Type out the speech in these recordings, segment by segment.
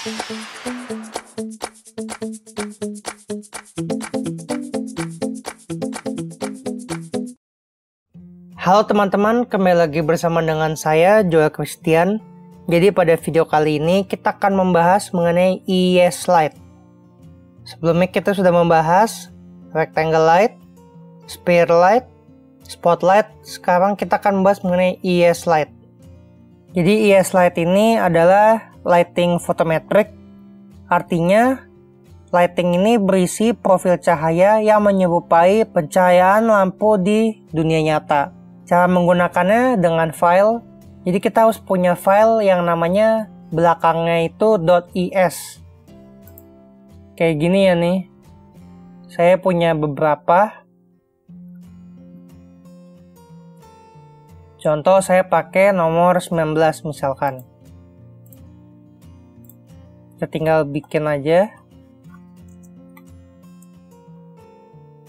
Halo teman-teman, kembali lagi bersama dengan saya Joel Christian. Jadi pada video kali ini kita akan membahas mengenai IES Light. Sebelumnya kita sudah membahas Rectangle Light, Sphere Light, Spotlight. Sekarang kita akan membahas mengenai IES Light. Jadi IES Light ini adalah lighting photometric. Artinya lighting ini berisi profil cahaya yang menyerupai pencahayaan lampu di dunia nyata. Cara menggunakannya dengan file. Jadi kita harus punya file yang namanya belakangnya itu .is. Kayak gini ya nih. Saya punya beberapa. Contoh saya pakai nomor 19 misalkan. Kita tinggal bikin aja.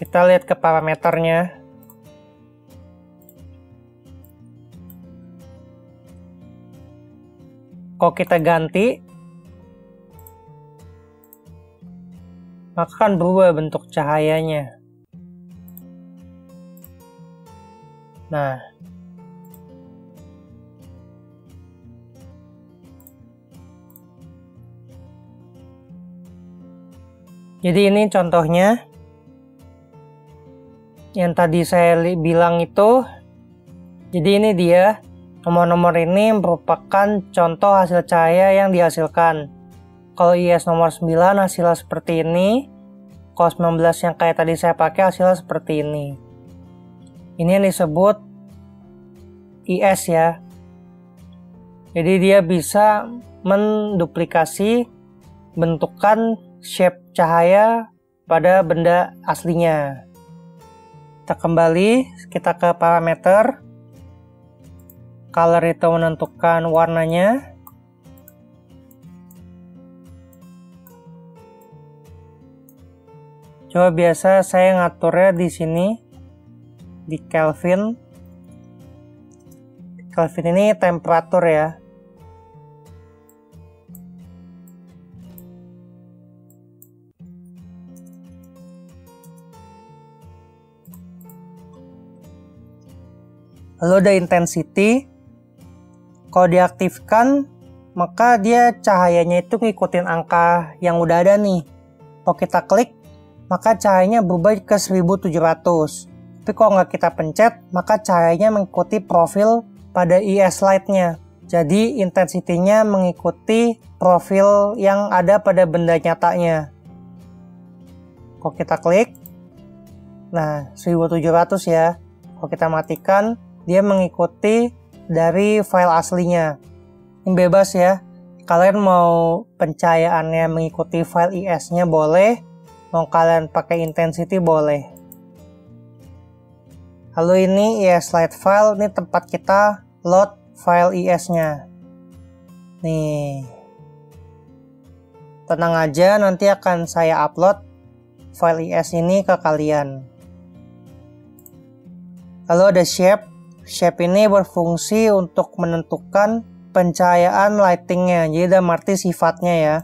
Kita lihat ke parameternya. kalau kita ganti maka kan berubah bentuk cahayanya nah jadi ini contohnya yang tadi saya bilang itu jadi ini dia Nomor-nomor ini merupakan contoh hasil cahaya yang dihasilkan. Kalau IS nomor 9 hasilnya seperti ini, kalau 19 yang kayak tadi saya pakai hasilnya seperti ini. Ini yang disebut IS ya. Jadi dia bisa menduplikasi bentukan shape cahaya pada benda aslinya. Kita kembali, kita ke parameter. Color itu menentukan warnanya. Coba biasa saya ngaturnya di sini di Kelvin. Kelvin ini temperatur ya lalu ada intensity kalau diaktifkan, maka dia cahayanya itu ngikutin angka yang udah ada nih. Kalau kita klik, maka cahayanya berubah ke 1700. Tapi kalau nggak kita pencet, maka cahayanya mengikuti profil pada IS light-nya. Jadi intensitinya mengikuti profil yang ada pada benda nyatanya. Kalau kita klik, nah 1700 ya. Kalau kita matikan, dia mengikuti dari file aslinya. Ini bebas ya. Kalian mau pencahayaannya mengikuti file IS-nya boleh, mau kalian pakai intensity boleh. Lalu ini IS slide file, ini tempat kita load file IS-nya. Nih. Tenang aja, nanti akan saya upload file IS ini ke kalian. Lalu ada shape, Shape ini berfungsi untuk menentukan pencahayaan lightingnya, jadi dalam arti sifatnya ya.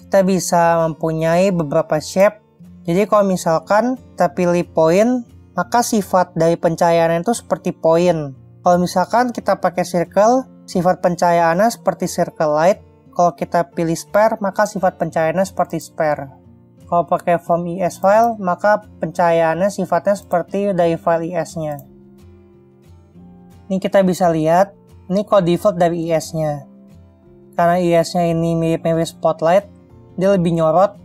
Kita bisa mempunyai beberapa shape. Jadi kalau misalkan kita pilih point, maka sifat dari pencahayaan itu seperti point. Kalau misalkan kita pakai circle, sifat pencahayaannya seperti circle light. Kalau kita pilih spare, maka sifat pencahayaannya seperti spare. Kalau pakai form IS file, maka pencahayaannya sifatnya seperti dari file IS-nya. Ini kita bisa lihat, ini kode default dari IS-nya. Karena IS-nya ini mirip-mirip spotlight, dia lebih nyorot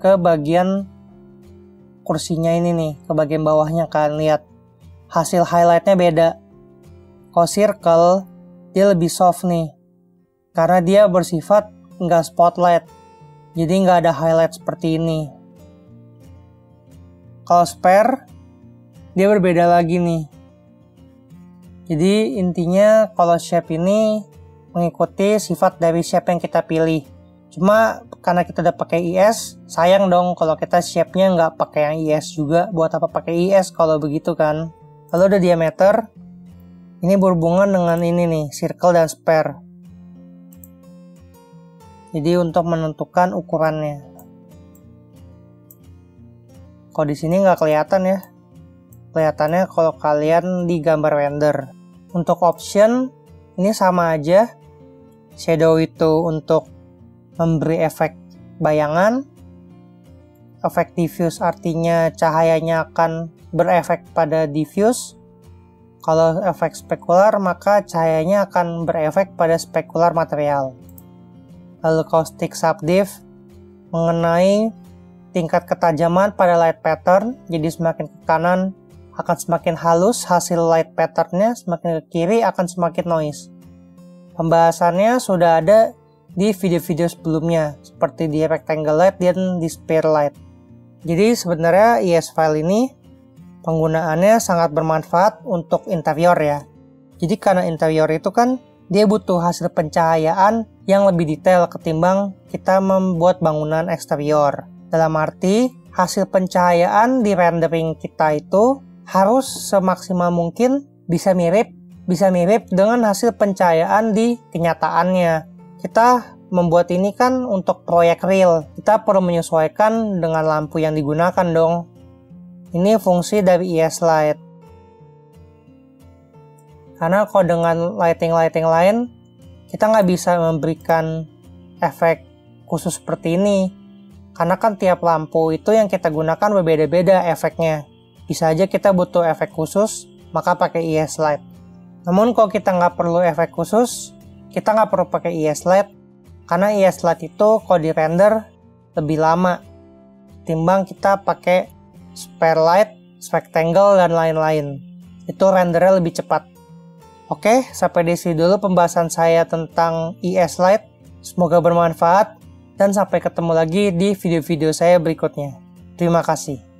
ke bagian kursinya ini nih, ke bagian bawahnya kalian lihat. Hasil highlightnya beda. Kalau circle, dia lebih soft nih. Karena dia bersifat nggak spotlight. Jadi nggak ada highlight seperti ini. Kalau spare, dia berbeda lagi nih. Jadi intinya kalau shape ini mengikuti sifat dari shape yang kita pilih. Cuma karena kita udah pakai IS, sayang dong kalau kita shape-nya nggak pakai yang IS juga. Buat apa pakai IS kalau begitu kan? Lalu ada diameter. Ini berhubungan dengan ini nih, circle dan spare. Jadi untuk menentukan ukurannya. Kalau di sini nggak kelihatan ya. Kelihatannya kalau kalian di gambar render. Untuk option ini sama aja. Shadow itu untuk memberi efek bayangan. Efek diffuse artinya cahayanya akan berefek pada diffuse. Kalau efek spekular maka cahayanya akan berefek pada spekular material lalu caustic subdiv mengenai tingkat ketajaman pada light pattern, jadi semakin ke kanan akan semakin halus hasil light patternnya, semakin ke kiri akan semakin noise. Pembahasannya sudah ada di video-video sebelumnya, seperti di rectangle light dan di sphere light. Jadi sebenarnya ES file ini penggunaannya sangat bermanfaat untuk interior ya. Jadi karena interior itu kan dia butuh hasil pencahayaan yang lebih detail ketimbang kita membuat bangunan eksterior. Dalam arti, hasil pencahayaan di rendering kita itu harus semaksimal mungkin bisa mirip bisa mirip dengan hasil pencahayaan di kenyataannya. Kita membuat ini kan untuk proyek real. Kita perlu menyesuaikan dengan lampu yang digunakan dong. Ini fungsi dari ES Light. Karena kalau dengan lighting-lighting lain, kita nggak bisa memberikan efek khusus seperti ini. Karena kan tiap lampu itu yang kita gunakan berbeda-beda efeknya. Bisa aja kita butuh efek khusus, maka pakai ES Light. Namun kalau kita nggak perlu efek khusus, kita nggak perlu pakai ES Light, karena ES Light itu kalau di render lebih lama timbang kita pakai spare light, rectangle, dan lain-lain. Itu rendernya lebih cepat. Oke, sampai di sini dulu pembahasan saya tentang ES Lite. Semoga bermanfaat dan sampai ketemu lagi di video-video saya berikutnya. Terima kasih.